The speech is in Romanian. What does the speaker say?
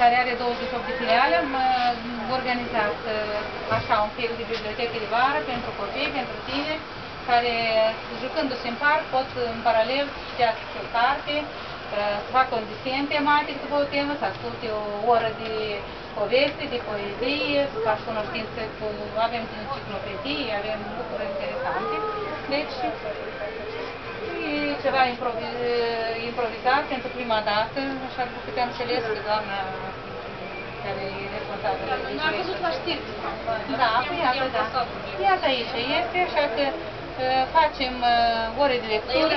care are 28 de filiale, am uh, organizat uh, așa un fel de bibliotecă de vară pentru copii, pentru tine, care jucându-se în parc pot în paralel să citească o carte, uh, să facă un desen tematic după o temă, să asculte o oră de poveste, de poezie, să faci cunoștință cu, avem enciclopedii, avem lucruri interesante. Deci, e ceva improvi, improvizat pentru prima dată, așa cum câte am înțeles că doamna care e responsabilă de Am văzut la știri. Da, păi iată, da. Iată aici este, așa că uh, facem uh, ore de Dar el lectură.